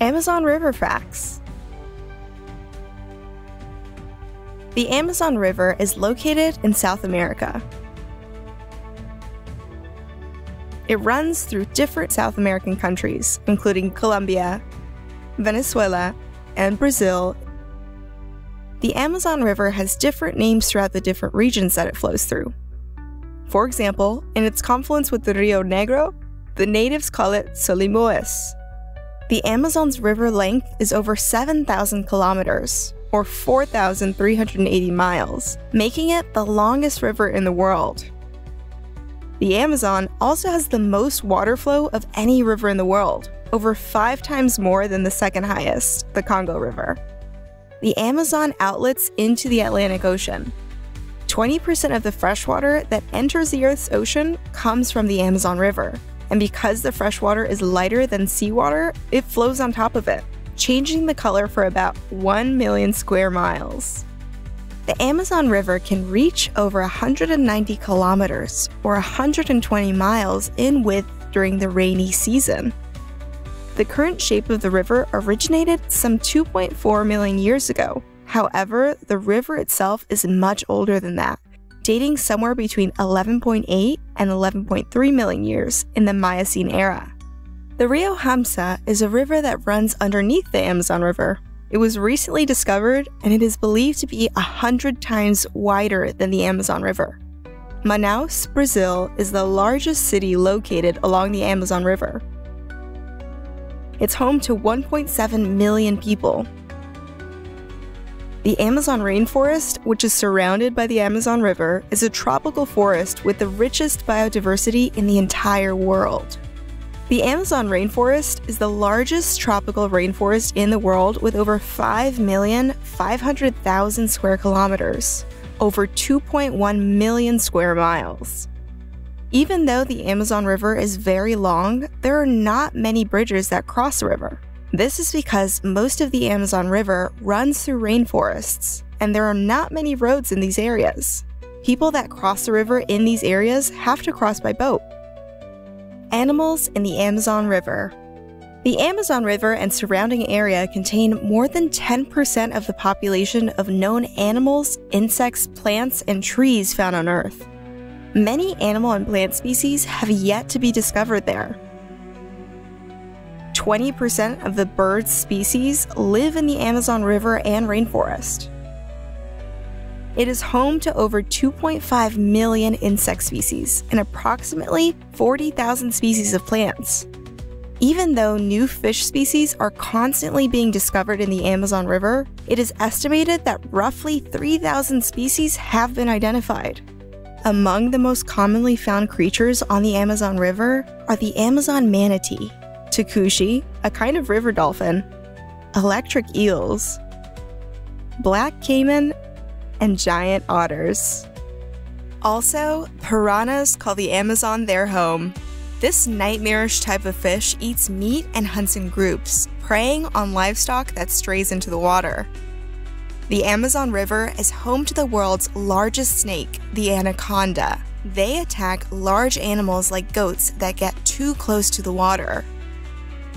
Amazon River Facts The Amazon River is located in South America. It runs through different South American countries, including Colombia, Venezuela, and Brazil. The Amazon River has different names throughout the different regions that it flows through. For example, in its confluence with the Rio Negro, the natives call it Solimões. The Amazon's river length is over 7,000 kilometers, or 4,380 miles, making it the longest river in the world. The Amazon also has the most water flow of any river in the world, over five times more than the second highest, the Congo River. The Amazon outlets into the Atlantic Ocean. 20% of the freshwater that enters the Earth's ocean comes from the Amazon River, and because the freshwater is lighter than seawater, it flows on top of it, changing the color for about 1 million square miles. The Amazon River can reach over 190 kilometers or 120 miles in width during the rainy season. The current shape of the river originated some 2.4 million years ago. However, the river itself is much older than that, dating somewhere between 11.8 and 11.3 million years in the Miocene era. The Rio Hamza is a river that runs underneath the Amazon River. It was recently discovered and it is believed to be 100 times wider than the Amazon River. Manaus, Brazil is the largest city located along the Amazon River. It's home to 1.7 million people. The Amazon rainforest, which is surrounded by the Amazon River, is a tropical forest with the richest biodiversity in the entire world. The Amazon rainforest is the largest tropical rainforest in the world with over 5,500,000 square kilometers, over 2.1 million square miles. Even though the Amazon River is very long, there are not many bridges that cross the river. This is because most of the Amazon River runs through rainforests, and there are not many roads in these areas. People that cross the river in these areas have to cross by boat. Animals in the Amazon River The Amazon River and surrounding area contain more than 10% of the population of known animals, insects, plants, and trees found on Earth. Many animal and plant species have yet to be discovered there. 20% of the bird species live in the Amazon River and rainforest. It is home to over 2.5 million insect species and approximately 40,000 species of plants. Even though new fish species are constantly being discovered in the Amazon River, it is estimated that roughly 3,000 species have been identified. Among the most commonly found creatures on the Amazon River are the Amazon manatee, tucuxi, a kind of river dolphin, electric eels, black caiman, and giant otters. Also, piranhas call the Amazon their home. This nightmarish type of fish eats meat and hunts in groups, preying on livestock that strays into the water. The Amazon River is home to the world's largest snake, the anaconda. They attack large animals like goats that get too close to the water.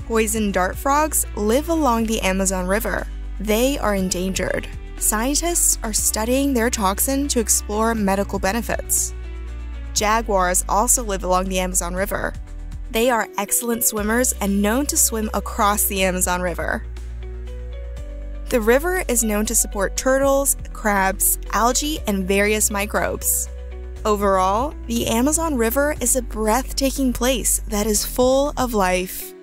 Poison dart frogs live along the Amazon River. They are endangered. Scientists are studying their toxin to explore medical benefits. Jaguars also live along the Amazon River. They are excellent swimmers and known to swim across the Amazon River. The river is known to support turtles, crabs, algae, and various microbes. Overall, the Amazon River is a breathtaking place that is full of life.